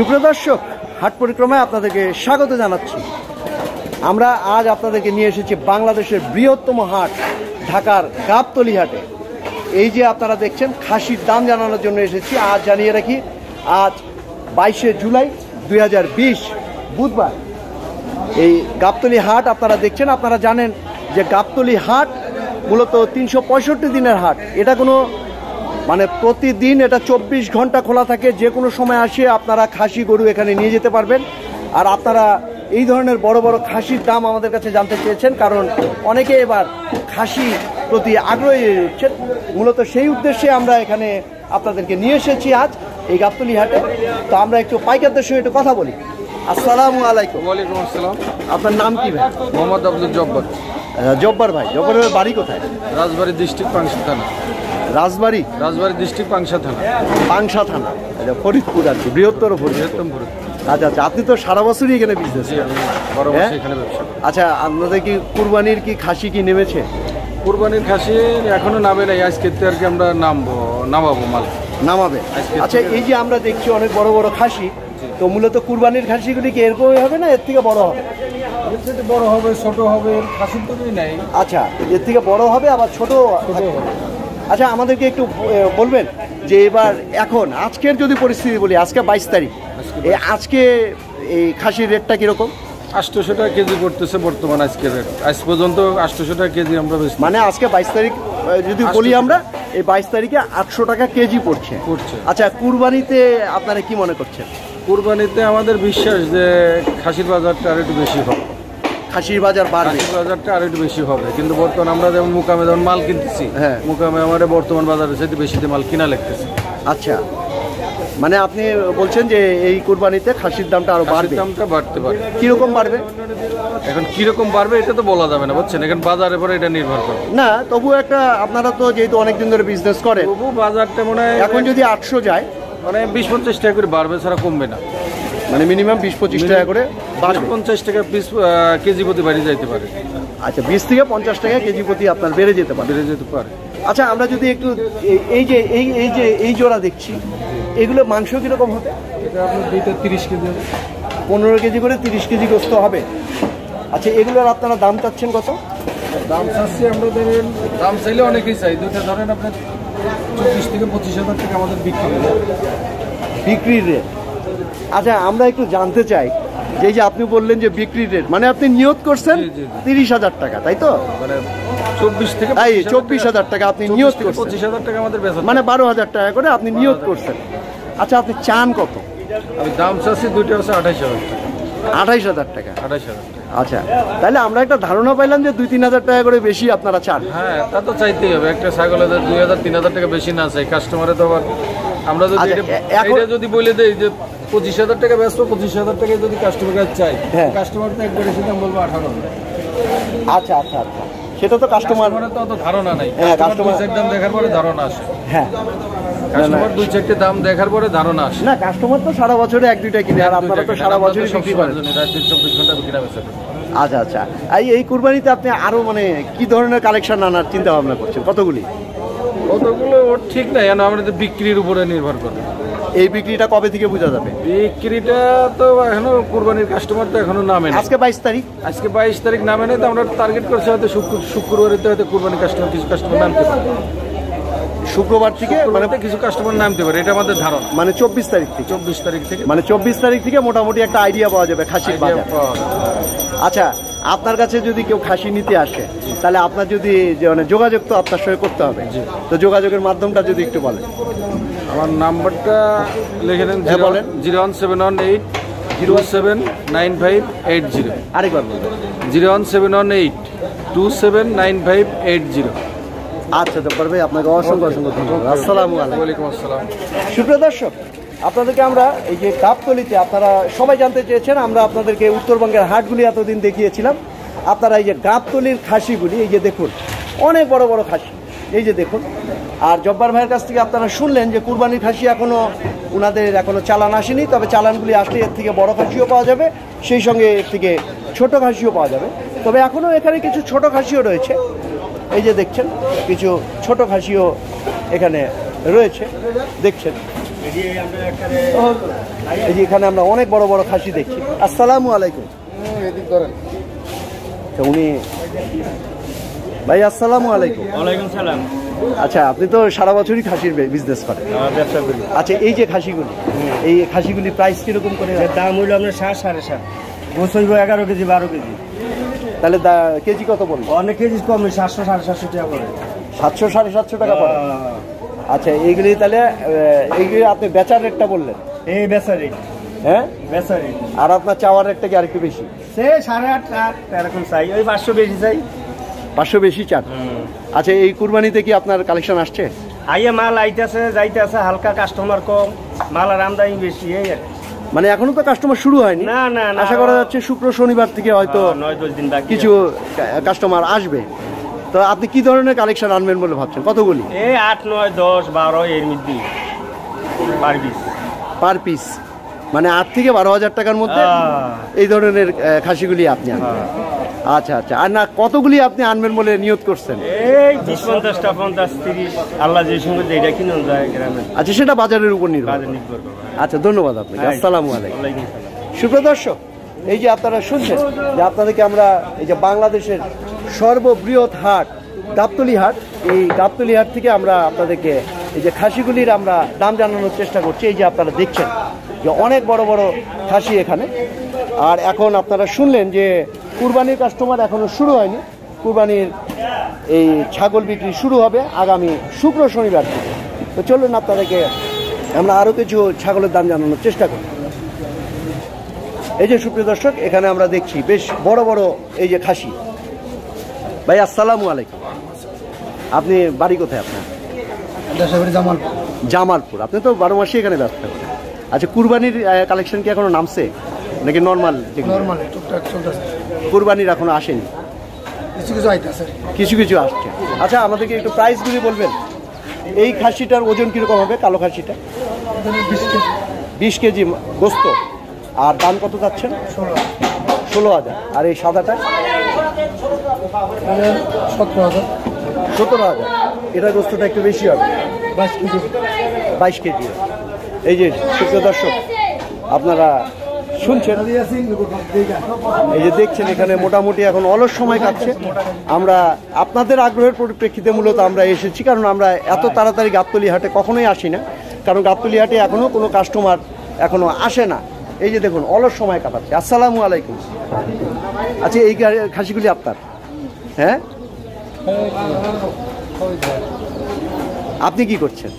সুপ্রিয় দর্শক, হাট পরিক্রমায় আপনাদেরকে স্বাগত জানাচ্ছি। আমরা আজ আপনাদেরকে নিয়ে এসেছি বাংলাদেশের বৃহত্তম হাট, ঢাকার গাবতলি হাটে। এই যে আপনারা দেখছেন, খাসির দাম জানানোর জন্য এসেছি। আজ জানিয়ে রাখি, আজ বাইশে জুলাই দুই হাজার বিশ, বুধবার। এই গাবতলি হাট আপনারা দেখছেন, আপনারা জানেন যে গাবতলি হাট মূলত তিনশো পঁয়ষট্টি দিনের হাট। এটা কোনো মানে প্রতিদিন এটা চব্বিশ ঘণ্টা খোলা থাকে যে কোনো সময় আসে আপনারা খাসি গরু এখানে নিয়ে যেতে পারবেন। আর আপনারা এই ধরনের বড় বড় খাসির দাম আমাদের কাছে জানতে চেয়েছেন কারণ অনেকে এবার খাসি প্রতি আগ্রহী উঠছেন মূলত সেই উদ্দেশ্যে আমরা এখানে আপনাদেরকে নিয়ে এসেছি আজ এই গাবতলি হাটে। তো আমরা একটু পাইকারদের সঙ্গে একটু কথা বলি। আসসালামু আলাইকুম। ওয়ালাইকুম আসসালাম। আপনার নাম কি ভাই? মোহাম্মদ আব্দুল জব্বর। জব্বার ভাই জব্বারের বাড়ি কোথায়? রাজবাড়ি ডিস্ট্রিক্ট পাংশা থানা রাজবাড়ি? রাজবাড়ি ডিস্ট্রিক্ট পাংশা থানা। পাংশা থানা। এটা ফরিদপুর আর কি বৃহত্তর ফরিদপুর। বৃহত্তমপুর আচ্ছা আচ্ছা আপনি তো সারা বছরই এখানে বিজনেস হ্যাঁ? আচ্ছা আপনাদের কি কুরবানির কি খাসি কি নেমেছে? কুরবানির খাসি এখনও নামে নাই আজকে আর কি আমরা নামবো নামাবো মাল। নামাবে। আচ্ছা এই যে আমরা দেখছি অনেক বড় বড় খাসি তো মূলত কুরবানির খাসিগুলি কি এরকমই হবে না এর থেকে বড় হবে? বড় হবে ছোট হবে খাসির তো নাই। আচ্ছা এর থেকে বড় হবে আবার ছোট থাকবে। আচ্ছা আমাদেরকে একটু বলবেন যে এবার এখন আজকের যদি পরিস্থিতি বলি আজকে বাইশ তারিখ আজকে এই আজকে এই খাসির রেটটা কীরকম? আটশোশো টাকা কেজি পড়তেছে বর্তমান আজকের রেট। আজ পর্যন্ত আটশোশো টাকা কেজি আমরা বেশি মানে আজকে বাইশ তারিখ যদি বলি আমরা এই বাইশ তারিখে আটশো টাকা কেজি পড়ছে। পড়ছে। আচ্ছা কুরবানিতে আপনারা কি মনে করছেন? কুরবানিতে আমাদের বিশ্বাস যে খাসির বাজারটা আর একটু বেশি হবে। খাসির বাজার বাড়বে। বাজারটা আর একটু বেশি হবে। কিন্তু বর্তমান আমরা যেমন মুকামে যেমন মাল কিনতেছি হ্যাঁ। মুকামে আমাদের বর্তমান বাজারে সেটি বেশিতে মাল কিনা লাগতেছে। আচ্ছা। মানে আপনি বলছেন যে এই কুরবানিতে খাসির দামটা আরও বাড়বে। দামটা বাড়তে পারে। কীরকম বাড়বে? এখন কীরকম বাড়বে এটা তো বলা যাবে না বুঝছেন? এখন বাজারের পরে এটা নির্ভর করে। না তবু একটা আপনারা তো যেহেতু অনেকদিন ধরে বিজনেস করেন তবু বাজারটা মনে হয় এখন যদি আটশো যায় মানে বিশ পঞ্চাশ টাকা করে বাড়বে ছাড়া কমবে না। মানে মিনিমাম বিশ পঁচিশ টাকা করে পঞ্চাশ টাকা পিস কেজি প্রতি বাড়ি যাইতে পারে। আচ্ছা বিশ থেকে পঞ্চাশ টাকা কেজি প্রতি আপনার বেড়ে যেতে পারে। বেড়ে যেতে পারে। আচ্ছা আমরা যদি একটু এই- যে এই এই যে এই জোড়া দেখছি এগুলো মাংস কীরকম হবে? এটা আপনার দুইটা তিরিশ কেজি হবে। পনেরো কেজি করে তিরিশ কেজি গোস্ত হবে। আচ্ছা এগুলোর আপনারা দাম চাচ্ছেন কত? দাম চাচ্ছি আমরা ধরেন দাম চাইলে অনেকেই চাই। দুইটা ধরেন আপনার চব্বিশ থেকে পঁচিশ হাজার টাকা আমাদের বিক্রি বিক্রির রেট আচ্ছা আমরা একটু জানতে চাই যে যে আপনি বললেন যে বিক্রি রেট মানে আপনি নিয়ত করছেন। তিরিশ হাজার টাকা তাই তো? মানে চব্বিশ থেকে চব্বিশ হাজার টাকা আপনি নিয়ত করছেন। পঁচিশ হাজার টাকা আমাদের মানে বারো হাজার টাকা করে আপনি নিয়ত করছেন। আচ্ছা আপনি চান কত? আমি দাম চাচ্ছি দুইটা হচ্ছে আঠাইশ হাজার টাকা। আঠাইশ হাজার টাকা। আঠাইশ হাজার আচ্ছা তাহলে আমরা একটা ধারণা পাইলাম যে দুই তিন হাজার টাকা করে বেশি আপনারা চান। হ্যাঁ তা তো চাইতেই হবে। একটা ছাগল দুই হাজার তিন হাজার টাকা বেশি না চাই। কাস্টমারে তো আবার আমরা যদি আচ্ছা, এটা- যদি বলে দেই যে পঁচিশ হাজার টাকা ব্যস্ত পঁচিশ হাজার টাকা যদি কাস্টমার কাছে চাই হ্যাঁ। কাস্টমার তো একবার দাম বলব আঠারো আচ্ছা আচ্ছা আচ্ছা। সেটা তো কাস্টমার তো অত ধারণা নাই। হ্যাঁ, কাস্টমার customer- দুই চার দাম দেখার পরে ধারণা আসে। হ্যাঁ। কাস্টমার দুই চারটে দাম দেখার পরে ধারণা আসে। না কাস্টমার তো সারা বছরে এক দুইটা কিনে আর আপনারা তো সারা বছরই বিক্রি করেন। চব্বিশ ঘণ্টা কিনা বেচা আচ্ছা আচ্ছা। এই এই কুরবানিতে আপনি আরও মানে কি ধরনের কালেকশন আনার চিন্তা ভাবনা করছেন? কতগুলি? কতগুলো ওর ঠিক নাই কেন আমাদের বিক্রির উপরে নির্ভর করে। এই বিক্রিটা কবে থেকে বোঝা যাবে? বিক্রিটা তো এখনও কোরবানির কাস্টমার তো এখনও নামে আজকে বাইশ তারিখ। আজকে বাইশ তারিখ নামে নেই তো আমরা টার্গেট করছি হয়তো শুক্র- শুক্রবারে হয়তো কোরবানির কাস্টমার কিছু কাস্টমার নামতে পারে শুক্রবার থেকে মানে কিছু কাস্টমার নামতে পারে এটা আমাদের ধারণা। মানে চব্বিশ তারিখ থেকে। চব্বিশ তারিখ থেকে। মানে চব্বিশ তারিখ থেকে মোটামুটি একটা আইডিয়া পাওয়া যাবে খাসির বাজার। আচ্ছা আপনার কাছে যদি কেউ খাসি নিতে আসে তাহলে আপনার যদি মানে যোগাযোগ তো আপনার সঙ্গে করতে হবে। তো যোগাযোগের মাধ্যমটা যদি একটু বলেন। আমার নাম্বারটা লিখে নেন হ্যাঁ, বলেন। Zero one seven one eight zero seven nine five eight zero. আরেকবার বলবেন zero one seven one eight two seven nine five eight zero. আচ্ছা তো পারবে আপনাকে অসংখ্য অসংখ্য ধন্যবাদ। আসসালামু আলাইকুম। আসসালাম। সুপ্রিয় দর্শক আপনাদেরকে আমরা এই যে গাবতলিতে আপনারা সবাই জানতে চেয়েছেন আমরা আপনাদেরকে উত্তরবঙ্গের হাটগুলি এতদিন দেখিয়েছিলাম। আপনারা এই যে গাবতলির খাসিগুলি এই যে দেখুন অনেক বড় বড় খাসি। এই যে দেখুন আর জব্বার ভাইয়ের কাছ থেকে আপনারা শুনলেন যে কুরবানির খাসি এখনও ওনাদের এখনও চালান আসেনি তবে চালানগুলি আসলে এর থেকে বড় খাসিও পাওয়া যাবে সেই সঙ্গে এর থেকে ছোট খাসিও পাওয়া যাবে। তবে এখনও এখানে কিছু ছোট খাসিও রয়েছে। এই যে দেখছেন কিছু ছোট খাসিও এখানে রয়েছে। দেখছেন? এই যে এখানে আমরা অনেক বড় বড় খাসি দেখছি। আসসালামু আলাইকুম। উনি ভাই আসসালামু আলাইকুম। ওয়ালাইকুম সালাম। আচ্ছা আপনি তো সারা বছরই খাসির বিজনেস করেন। ব্যবসা করি। আচ্ছা এই যে খাসিগুলি এই খাসিগুলি প্রাইস কীরকম করে? দাম হইল আপনার সাত সাড়ে সাত। গোস হইব এগারো কেজি বারো কেজি। তাহলে দা- কেজি কত বলব অনেক কেজি কম সাতশো সাড়ে সাতশো টাকা করে সাতশো সাড়ে সাতশো টাকা পড়ে? আচ্ছা এইগুলি তাহলে এইগুলি আপনি বেচার রেটটা বললেন। এই বেচার রেট। হ্যাঁ? বেচার রেট। আর আপনার চাওয়ার রেটটা কি আরেকটু বেশি? সে সাড়ে আট আট এরকম চাই। ওই পাঁচশো বেশি চাই। পাঁচশো বেশি চান? আচ্ছা এই কুরবানিতে কি আপনার কালেকশন আসছে? আইয়া মাল আইতেছে যাইতেছে হালকা কাস্টমার কম মাল আর আমদানি বেশি এই আর কি। মানে এখনও তো কাস্টমার শুরু হয়নি। না, না। আশা করা যাচ্ছে শুক্র শনিবার থেকে হয়তো নয় দশ দিন বাকি কিছু কাস্টমার আসবে। তো আপনি কি ধরনের কালেকশন আনবেন বলে ভাবছেন? কতগুলি? এই আট নয় দশ বারো এর মধ্যে। পিস পার পিস মানে আট থেকে বারো হাজার টাকার মধ্যে এই ধরনের খাসিগুলি আপনি আনবেন। আচ্ছা আচ্ছা। আর না কতগুলি আপনি আনবেন বলে নিয়ত করছেন? এই বিশ পঞ্চাশটা পঞ্চাশ তিরিশ আল্লাহ যে সঙ্গে যেটা কিনে যায় গ্রামে। আচ্ছা সেটা বাজারের উপর নির্ভর নির্ভর আচ্ছা ধন্যবাদ আপনাকে। আসসালামু আলাইকুম। সুপ্রদর্শক এই যে আপনারা শুনছেন যে আপনাদেরকে আমরা এই যে বাংলাদেশের সর্ববৃহৎ হাট গাবতলি হাট এই গাবতলি হাট থেকে আমরা আপনাদেরকে এই যে খাসিগুলির আমরা দাম জানানোর চেষ্টা করছি। এই যে আপনারা দেখছেন যে অনেক বড় বড় খাসি এখানে। আর এখন আপনারা শুনলেন যে কুরবানির কাস্টমার এখনও শুরু হয়নি। কুরবানির এই ছাগল বিক্রি শুরু হবে আগামী শুক্র শনিবার থেকে। তো চলুন আপনাদেরকে আমরা আরও কিছু ছাগলের দাম জানানোর চেষ্টা করি। এই যে সুপ্রিয় দর্শক এখানে আমরা দেখছি বেশ বড় বড় এই যে খাসি। ভাই আসসালামু আলাইকুম। আপনি বাড়ি কোথায় আপনার? দেশাবাড়ি জামাল জামালপুর। আপনি তো বারো মাসে এখানে ব্যস্ত। করেন আচ্ছা কুরবানির কালেকশন কি এখনও নামছে? নাকি নর্মাল নর্মাল টুকটাক চলতেছে। কুরবানির এখনও আসেনি। কিছু কিছু আইতেছে কিছু কিছু আসছে। আচ্ছা আমাদেরকে একটু প্রাইসগুলি বলবেন। এই খাসিটার ওজন কীরকম হবে কালো খাসিটা? বিশ কেজি। গোস্ত। আর দাম কত যাচ্ছেন ষোলো। ষোলো হাজার। আর এই সাদাটা? সতেরো হাজার। সতেরো হাজার। এটার গোস্তটা একটু বেশি হবে। বাইশ কেজি। বাইশ কেজি। এই যে সুপ্রিয় দর্শক আপনারা শুনছেন? এই যে দেখছেন এখানে মোটামুটি এখন অলস সময় কাটছে। আমরা আপনাদের আগ্রহের পরিপ্রেক্ষিতে মূলত আমরা এসেছি, কারণ আমরা এত তাড়াতাড়ি গাবতলি হাটে কখনোই আসি না। কারণ গাবতলি হাটে এখনও কোনো কাস্টমার এখনও আসে না। এই যে দেখুন, অলস সময় কাটাচ্ছে। আসসালামু আলাইকুম। আচ্ছা এই খাসিগুলি আপনার? হ্যাঁ? আপনি কি করছেন?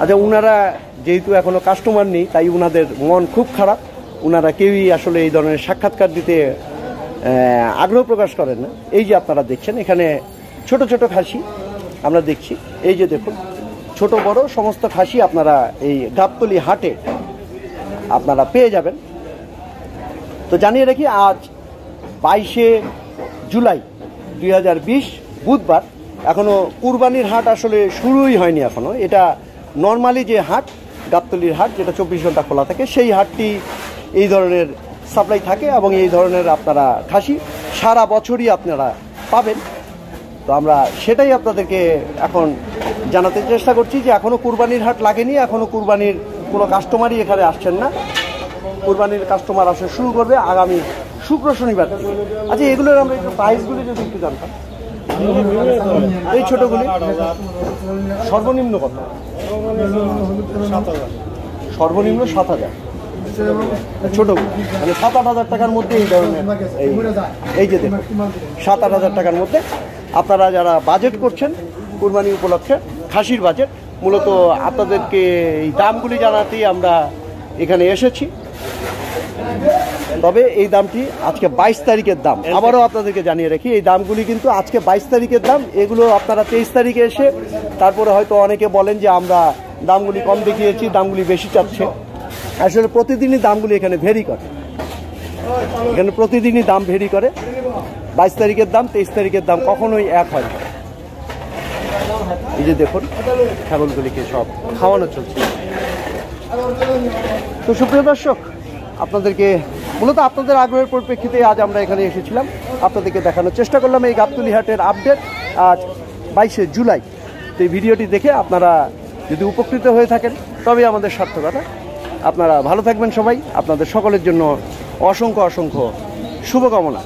আচ্ছা উনারা যেহেতু এখনও কাস্টমার নেই, তাই উনাদের মন খুব খারাপ। উনারা কেউই আসলে এই ধরনের সাক্ষাৎকার দিতে আগ্রহ প্রকাশ করেন না। এই যে আপনারা দেখছেন, এখানে ছোট ছোট খাসি আমরা দেখছি। এই যে দেখুন, ছোট বড় সমস্ত খাসি আপনারা এই গাবতলি হাটে আপনারা পেয়ে যাবেন। তো জানিয়ে রাখি, আজ বাইশে জুলাই দুই হাজার বিশ বুধবার, এখনও কুরবানির হাট আসলে শুরুই হয়নি এখনও। এটা নর্মালি যে হাট, গাবতলির হাট, যেটা চব্বিশ ঘণ্টা খোলা থাকে, সেই হাটটি এই ধরনের সাপ্লাই থাকে এবং এই ধরনের আপনারা খাসি সারা বছরই আপনারা পাবেন। তো আমরা সেটাই আপনাদেরকে এখন জানাতে চেষ্টা করছি যে এখনও কুরবানির হাট লাগেনি এখনও কুরবানির কোনো কাস্টমারই এখানে আসছেন না। কুরবানির কাস্টমার আসা শুরু করবে আগামী শুক্র শনিবার। আচ্ছা এগুলোর আমরা একটু প্রাইসগুলি যদি একটু জানতাম। এই ছোটগুলি সর্বনিম্ন কত? সর্বনিম্ন সাত হাজার। ছোট মানে সাত আট হাজার টাকার মধ্যে এই ধরনের এই যে দেখুন, সাত আট হাজার টাকার মধ্যে আপনারা যারা বাজেট করছেন, কুরবানি উপলক্ষে, খাসির বাজেট মূলত আপনাদেরকে এই দামগুলি জানাতেই আমরা এখানে এসেছি। তবে এই দামটি আজকে বাইশ তারিখের দাম। আবারও আপনাদেরকে জানিয়ে রাখি এই দামগুলি কিন্তু আজকে বাইশ তারিখের দাম। এগুলো আপনারা তেইশ তারিখে এসে তারপরে হয়তো অনেকে বলেন যে আমরা দামগুলি কম দেখিয়েছি দামগুলি বেশি চাচ্ছে। আসলে প্রতিদিনই দামগুলি এখানে ভেরি করে। এখানে প্রতিদিনই দাম ভেরি করে। বাইশ তারিখের দাম তেইশ তারিখের দাম কখনোই এক হয় না। এই যে দেখুন ছাগলগুলিকে সব খাওয়ানো চলছে। তো সুপ্রিয় দর্শক আপনাদেরকে, মূলত আপনাদের আগ্রহের পরিপ্রেক্ষিতে আজ আমরা এখানে এসেছিলাম। আপনাদেরকে দেখানোর চেষ্টা করলাম এই গাবতলি হাটের আপডেট। আজ বাইশে জুলাই। তো এই ভিডিওটি দেখে আপনারা যদি উপকৃত হয়ে থাকেন তবে আমাদের সার্থকতা। আপনারা ভালো থাকবেন সবাই। আপনাদের সকলের জন্য অসংখ্য অসংখ্য শুভকামনা।